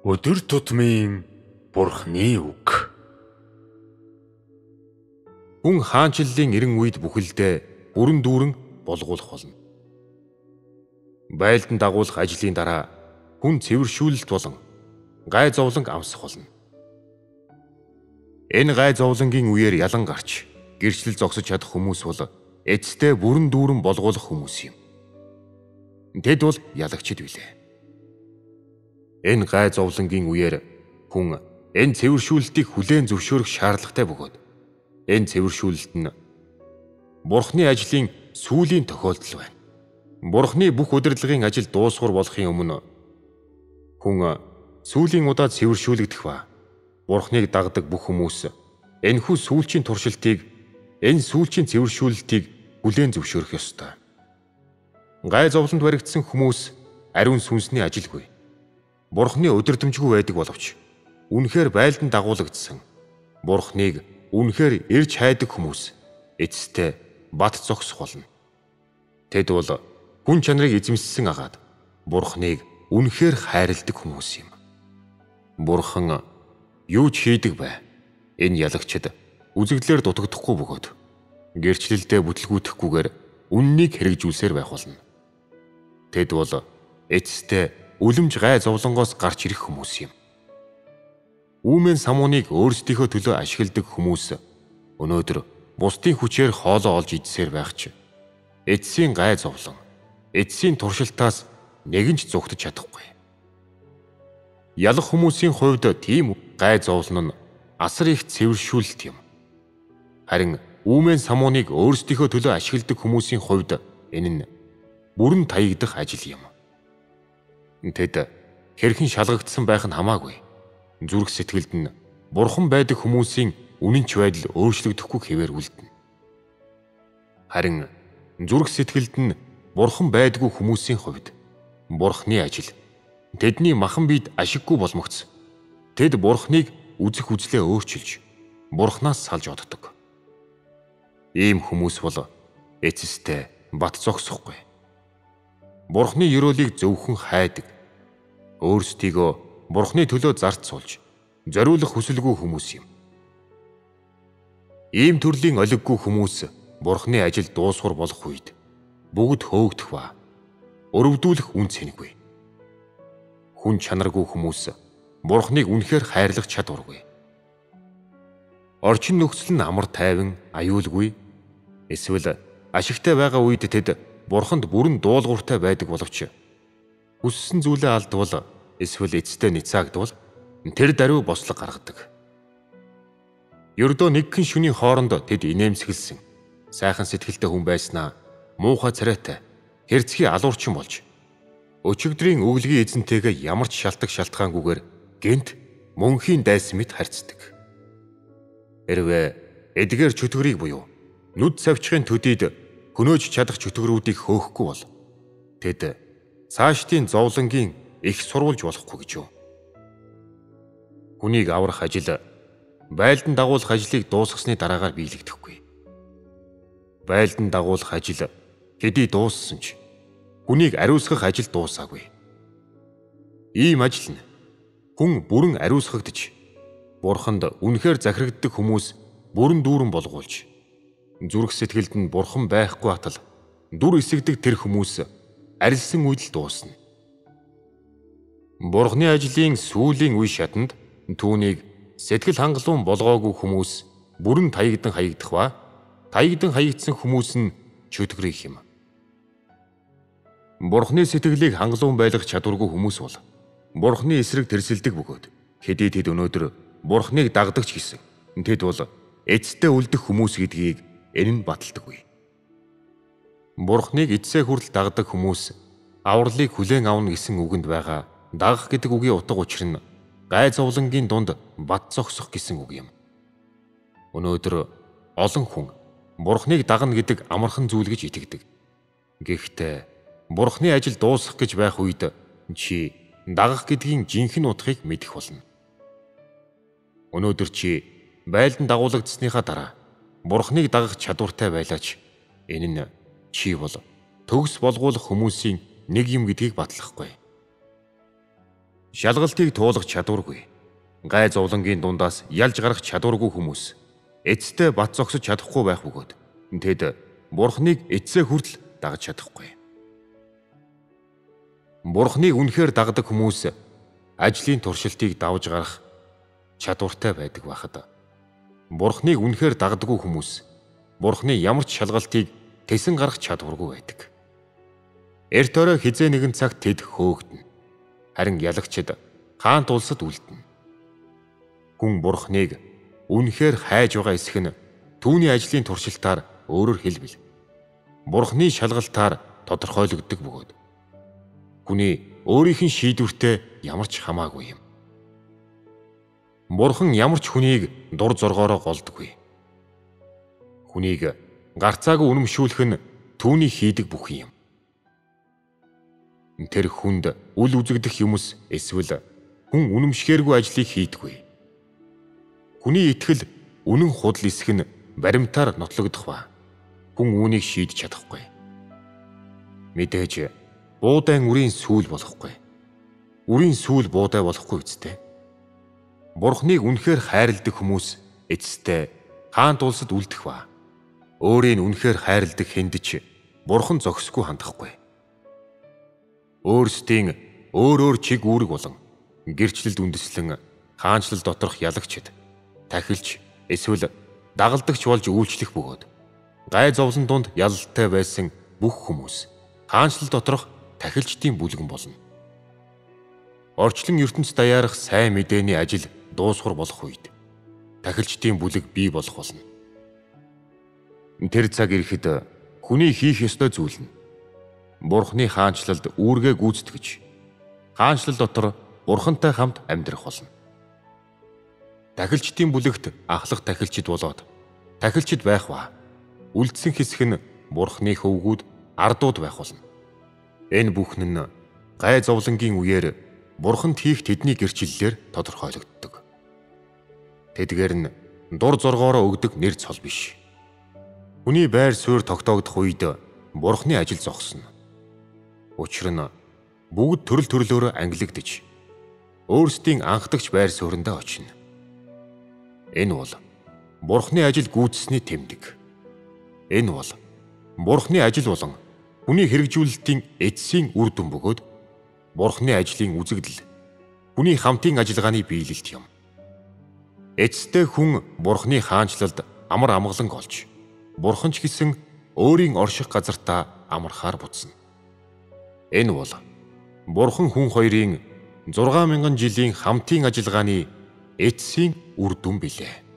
Өдөр тутмын Бурхны үг. Хүн хаанчлалын эрен үед бүхэлдээ бүрэн дүүрэн болгуулах болно. Байлдан дагуулах ажлын дараа хүн цэвэршүүлэлт болон гай зовлон амсах болно. Энэ гай зовлонгийн үеэр ялан гарч гэрчлэл зогсож чадах хүмүүс бол эцэстээ бүрэн дүүрэн болгуулах хүмүүс юм. Тэд бол ялагчд билээ. Энэ гай зовлонгийн үеэр хүн энэ цэвэршүүлэлтийг хүлээн зөвшөөрөх шаардлагатай бөгөөд энэ цэвэршүүлэлт нь Бурхны ажлын сүүлийн тохиолдол байна. Бурхны бүх удирдлагын ажил дуусгар болохын өмнө хүн сүүлийн удаа цэвэршүүлэгдэх ба Бурхныг дагдаг бүх хүмүүс энэхүү сүүлчийн туршилтыг энэ сүүлчийн цэвэршүүлэлтийг хүлээн зөвшөөрөх ёстой. Гай зовлонд баригдсан хүмүүс ариун сүнсний ажилгүй Бурхны өдөрдмжгүй байдаг боловч үнэхээр байлдан дагуулгдсан. Бурхныг үнэхээр ирж хайдаг хүмүүс эцэстээ бат зогсох болно. Тэд бол хүн чанарыг эзэмссэн агаад Бурхныг үнэхээр хайрладаг хүмүүс юм. Бурхан юу ч хийдэг бай. Энэ ялагчд үзэгдлэр дутагдахгүй бөгөөд гэрчлэлдээ бүтлгүүтэхгүйгээр үннийг хэрэгжүүлсээр байх болно. Тэд бол эцэстээ үлэмж гай зовлонгоос гарч ирэх хүмүүс юм. Үүмэн самууныг өөрсдийнхөө төлөө ашигладаг хүмүүс өнөөдөр бусдын хүчээр хоолоо олж идсээр байх ч эцсийн гай зовлон эцсийн туршилтаас нэгэн ч зүгтж чадахгүй. Ялах хүмүүсийн хувьд тийм гай зовлон нь асар их цэвэршүүлэлт юм. Харин үүмэн самууныг өөрсдийнхөө төлөө ашигладаг хүмүүсийн хувьд энэ нь бүрэн таягдах ажил юм. Тэд хэрхэн шалгагдсан байх нь хамаагүй. Зүрх сэтгэлд нь бурхан байдаг хүмүүсийн үнэнч байдал өөрчлөгдөхгүй хэвээр үлдэнэ. Харин зүрх сэтгэлд нь бурхан байдгүй хүмүүсийн хувьд бурханы ажил тэдний махан биед ашиггүй болмогц. Тэд бурханыг үзэх үзлээ өөрчилж бурханаас салж оддог. Ийм хүмүүс бол эцэстээ бат зогсохгүй Бурхны ёроолыг зөвхөн хайдаг. Өөрсдийгөө Бурхны төлөө зарц суулж зориулах хүсэлгүй хүмүүс юм. Ийм төрлийн олиггүй хүмүүс Бурхны ажил дуусгар болох үед бүгд хөөгдөх ба өрөвдүүлэх үн цэнэгүй. Хүн чанаргүй хүмүүс Бурхныг үнэхээр хайрлах чадваргүй. Орчин нөхцөл нь амар тайван, аюулгүй эсвэл ашигтай байгаа үед тэд бурханд бүрэн дуулууртай байдаг боловч хүссэн зүйлээ алдвал эсвэл эцтэй ницаагдвал тэр даруй бослог гаргадаг. Ердөө нэгхэн шүний хооронд тэд инээмсэглсэн. Сайхан сэтгэлтэй хүн байснаа муухай царайтай хэрцгий алуурчин болж өчигдрийн өглөгийн эзэнтэйгээ ямар ч шалтак шалтгаангүйгээр гинт мөнхийн дайсан мэт харьцдаг. Хэрвээ эдгээр чөтгөрийг буюу нүд савчхын төдийд хөнөөж чадах чөтгөрүүдийг хөөхгүй бол тэд цаашдын зовлонгийн их сурвалж болохгүй гэж юу. Хүнийг аврах ажил байлдан дагуулах ажлыг дуусгасны дараагаар биелэгдэхгүй. Байлдан дагуулах ажил хэдий дууссан ч хүнийг ариусгах ажил дуусаагүй. Ийм ажил нь хүн бүрэн ариусгагдж бурханд үнэхээр захирагддаг хүмүүс бүрэн дүүрэн болгуулж зүрх сэтгэлд нь бурхан байхгүй атал дүр эсэгдэг тэр хүмүүс арилсан үед л дуусна. Бурхны ажлын сүүлийн үе шатанд түүнийг сэтгэл хангалуун болгоогүй хүмүүс бүрэн таягдан хаягдах ба таягдан хаягдсан хүмүүс нь чөтгөрөх юм. Бурхны сэтгэлийг хангалуун байлгах чадваргүй хүмүүс бол Бурхны эсрэг тэрсэлдэг бөгөөд хэдий тэд өнөөдөр Бурхныг дагдаг ч гэсэн тэд бол эцэстээ үлдэх хүмүүс гэдгийг Энэ нь баталдаггүй. Бурхныг эцсээ хүртэл дагдаг хүмүүс авралыг хүлээн авна гэсэн үгэнд байгаа дагах гэдэг үгийн утга учир нь гай зовлонгийн дунд бат зогсох гэсэн үг юм. Өнөөдөр олон хүн Бурхныг дагна гэдэг амархан зүйл гэж итгэдэг. Гэхдээ Бурхны ажил дуусах гэж байх үед чи дагах гэдгийн жинхэнэ утгыг мэдэх болно. Өнөөдөр чи байлдан дагуулгдсныхаа дараа Бурхныг дагах чадвартай байлаач энэ нь чи бол төгс болгуулах хүмүүсийн нэг юм гэдгийг батлахгүй. Шалгалтыг туулах чадваргүй. Гай зовлонгийн дундаас ялж гарах чадваргүй хүмүүс эцтэй бат зогсож чадахгүй байх бөгөөд тэд Бурхныг эцсээ хүртэл дагаж чадахгүй. Бурхныг үнэхээр дагдаг хүмүүс ажлын туршилтыг давж гарах чадвартай байдаг байхад Бурхныг үнэхээр дагдаггүй хүмүүс Бурхны ямар ч шалгалтыг тесэн гарах чадваргүй байдаг. Эрт орой хизээ нэгэн цагт тэд хөөгдөн. Харин ялагчд хаант улсад үлдэнэ. Хүн Бурхныг үнэхээр хайж байгаа эсэх нь түүний ажлын туршилтаар өөрөөр хэлбэл Бурхны шалгалтаар тодорхойлогддог бөгөөд хүний өөрийнх нь шийдвэртэй ямар ч хамаагүй юм. Бурхан ямар ч хүнийг дур зоргоороо голдоггүй. Хүнийг гарцаагүй үнэмшүүлэх нь түүний хийдэг бүх юм. Тэр хүнд үл үзэгдэх юмс эсвэл хүн үнэмшгээргүй ажлыг хийдэггүй. Хүний итгэл үнэн худал эсэх нь баримтаар нотлогдох ба хүн үүнийг шийдэж чадахгүй. Мэдээж буудаан үрийн сүүл болохгүй. Үрийн сүүл буудай болохгүй үстэй. Бурхныг үнэхээр хайрладаг хүмүүс эцэстээ хаант улсад үлдэх ба өөрийг үнэхээр хайрладаг хэндэж Бурхан зогсгүй хандахгүй. Өөрсдийн өөр өөр чиг үүрэг болон гэрчлэлд үндэслэн хаанчлал доторх ялагчд тахилч эсвэл дагалдагч болж үйлчлэх бөгөөд гай зовлон дунд ялалтай байсан бүх хүмүүс хаанчлал доторх тахилчдын бүлгэн болно. Орчлон ертөнц даяарах сайн мэдээний ажил дуусгар болох үед тахилчдын бүлэг бий болох болно. Тэр цаг ирэхэд хүний хийх ёстой зүйл нь Бурхны хаанчлалд үүргээ гүйцэтгэж хаанчлал дотор Бурхантай хамт амьдрах болно. Тахилчдын бүлэгт ахлах тахилчид болоод тахилчид байх ба үлдсэн хэсэг нь Бурхны хөвгүүд ардууд байх болно. Энэ бүхэн нь гай зовлонгийн үеэр бурханд хийх тэдний гэрчлэлээр тодорхойлогддог. Тэдгээр нь дур зоргоороо өгдөг нэр цол биш. Хүний байр суурь тогтоогдох үед бурхны ажил зогсно. Учир нь бүгд төрөл төрлөөр ангилагдж өөрсдийн анхдагч байр суурьндаа очино. Энэ бол бурхны ажил гүйцэсний тэмдэг. Энэ бол бурхны ажил болон хүний хэрэгжүүлэлтийн эцсийн үр дүн бөгөөд Бурхны ажлын үзэгдэл хүний хамтын ажиллагааны биелэлт юм. Эцэстээ хүн Бурхны хаанчлалд амар амгалан олж Бурхан ч гэсэн өөрийн орших газартаа амархаар буцна. Энэ бол Бурхан хүн хоёрын 6000 жилийн хамтын ажиллагааны эцсийн үр дүн билээ.